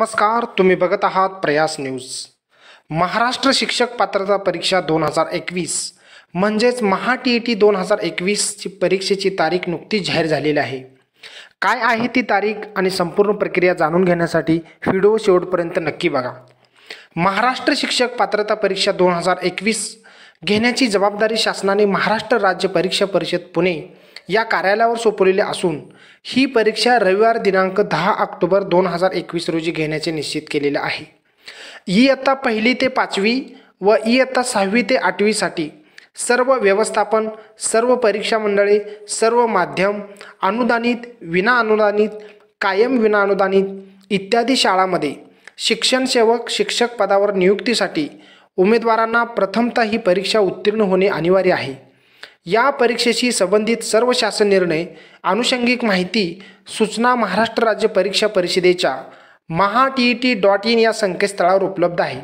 नमस्कार तुम्ही बघत आहात प्रयास न्यूज. महाराष्ट्र शिक्षक पात्रता परीक्षा दोन हजार एकवीस म्हणजेच महा टी ई टी दोन हजार एकवीसची परीक्षेची तारीख नुकतीच जाहीर झालेली आहे. काय आहे ती तारीख आणि संपूर्ण प्रक्रिया जाणून घेण्यासाठी व्हिडिओ शेवटपर्यंत नक्की बघा. महाराष्ट्र शिक्षक पात्रता परीक्षा दोन हजार एकवीस घेण्याची जबाबदारी शासनाने महाराष्ट्र राज्य परीक्षा परिषद पुणे या कार्यालयावर सोपवलेली असून ही परीक्षा रविवार दिनांक दहा ऑक्टोबर दोन हजार एकवीस रोजी घेण्याचे निश्चित केलेले आहे. इयत्ता पहिली ते पाचवी व इयत्ता सहावी ते आठवीसाठी सर्व व्यवस्थापन सर्व परीक्षा मंडळे सर्व माध्यम अनुदानित विना अनुदानित कायम विना अनुदानित इत्यादी शाळांमध्ये शिक्षणसेवक शिक्षक पदावर नियुक्तीसाठी उमेदवारांना प्रथमतः ही परीक्षा उत्तीर्ण होणे अनिवार्य आहे. या परीक्षेशी संबंधित सर्व शासन निर्णय आनुषंगिक माहिती सूचना महाराष्ट्र राज्य परीक्षा परिषदेच्या Maha T E T dot in या संकेतस्थळावर उपलब्ध आहे.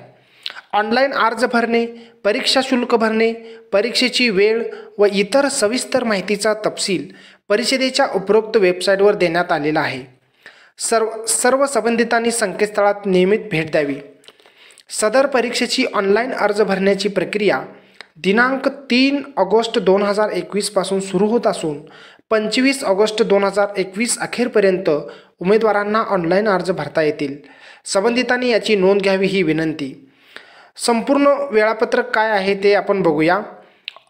ऑनलाईन अर्ज भरणे परीक्षा शुल्क भरणे परीक्षेची वेळ व इतर सविस्तर माहितीचा तपशील परिषदेच्या उपरोक्त वेबसाईटवर देण्यात आलेला आहे. सर्व सर्व संबंधितांनी संकेतस्थळात नियमित भेट द्यावी. सदर परीक्षेची ऑनलाईन अर्ज भरण्याची प्रक्रिया दिनांक तीन ऑगस्ट दोन हजार एकवीसपासून सुरू होत असून पंचवीस ऑगस्ट दोन हजार एकवीस अखेरपर्यंत उमेदवारांना ऑनलाईन अर्ज भरता येतील. संबंधितांनी याची नोंद घ्यावी ही विनंती. संपूर्ण वेळापत्रक काय आहे ते आपण बघूया.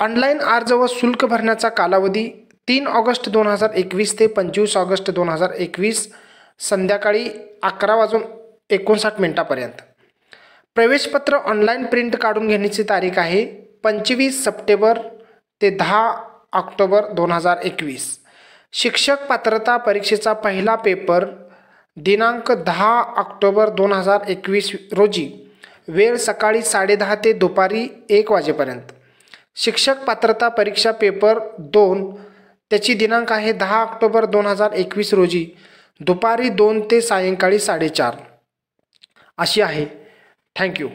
ऑनलाईन अर्ज व शुल्क भरण्याचा कालावधी तीन ऑगस्ट दोन हजार एकवीस ते पंचवीस ऑगस्ट दोन हजार एकवीस संध्याकाळी अकरा वाजून एकोणसाठ मिनटापर्यंत. प्रवेशपत्र ऑनलाईन प्रिंट काढून घेण्याची तारीख आहे. पंचवीस सप्टेंबर ते दहा ऑक्टोबर दोन हजार एकवीस. शिक्षक पात्रता परीक्षेचा पहिला पेपर दिनांक दहा ऑक्टोबर दोन हजार एकवीस रोजी वेळ सकाळी साडेदहा ते दुपारी एक वाजेपर्यंत. शिक्षक पात्रता परीक्षा पेपर दोन त्याची दिनांक आहे दहा ऑक्टोबर दोन हजार एकवीस रोजी दुपारी दोन ते सायंकाळी साडेचार. अशी आहे. थँक्यू.